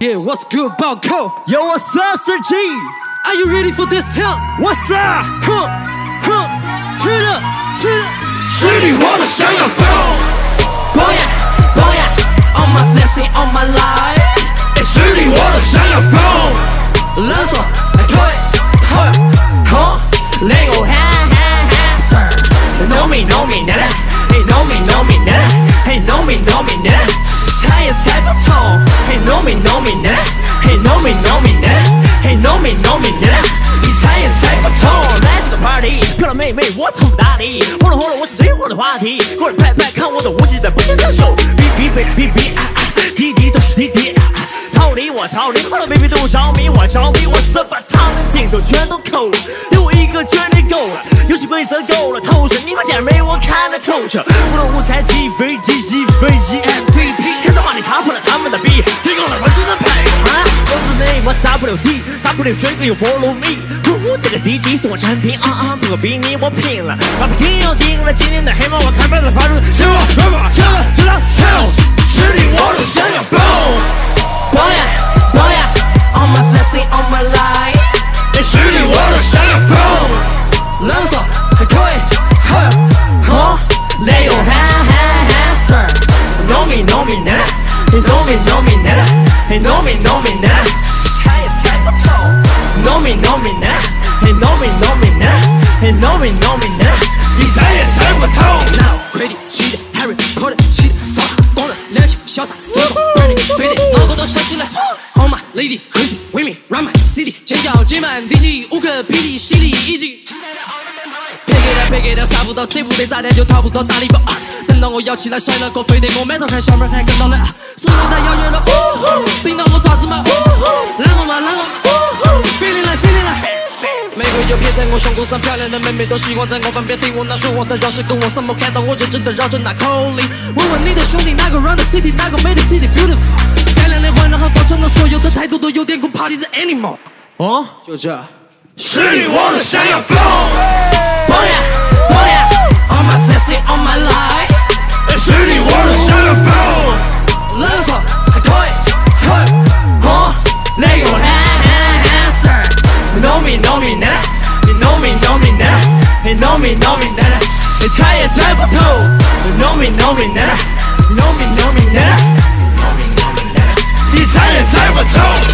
Yeah, what's good, 报扣？Yo, what's up, Sir G? Are you ready for this town? What's up? 哼哼，吃了吃了，实力我的想要 boom boom yeah boom yeah on my flexing on my life，实力我的想要 boom，冷爽还可以，嘿，哼，Let go hand hand hand sir，know me know me nigga，hey know me know me nigga，hey know me know me nigga，猜也猜不透，hey know me，know me，nah。Hey，know me know me，nah。Hey，know me know me nigga，你猜也猜不透。来这个 party，漂亮妹妹我从哪里？火了火了，我是最火的话题，过来拍拍看我的武器在不停地秀，比比比比比啊啊，滴滴都是滴滴。逃离我逃离，好了，baby 都着迷，我着迷，我色把他们镜头全都抠了，有我一个绝对够了，游戏规则够了透彻，你把点没我看得透彻，无论舞彩起飞机 WD，W 绝对有 follow me，呼呼这个滴滴是我产品，啊啊，不比你我拼了，把不听要定了今年的黑马，我看板子发出，切我，切我，切了，切了，切了，实力我都想要 blow。Boya, boya, on my flexing on my line。实力我都想要 boom，冷爽还可以，嘿，哈，Let your hand hand answer。Know me know me nigga，你 know me know me 呐 know me know me nigga，你 know me know me nigga，你猜也猜不透。Now crazy，气的 Harry Potter，气的傻，光的亮起潇洒。Lady crazy with me run my city，尖叫挤满地气，无可匹敌，犀利一击。配给他配给他，杀不到谁不被炸掉就逃不脱大礼包。等到我摇起来甩了个飞碟，我满头汗小妹还跟到了啊，是我在遥远的，就撇在我胸口上，漂亮的妹妹都喜欢在我旁边听我那说话的饶舌，跟我什么看到我认真的绕着那口令。问问你的兄弟，哪个 run the city，哪个 made the city beautiful？善良的坏男孩高传的所有的态度都有点酷，party 的 animal。哦，就这。是你我的想要 blow。nigga，你 know me know me nigga，你猜也猜不透。Know me know me nigga，know me know me nigga。你猜也猜不透。